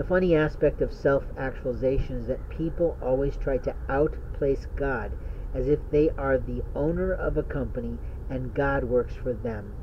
The funny aspect of self actualization is that people always try to outplace God as if they are the owner of a company and God works for them.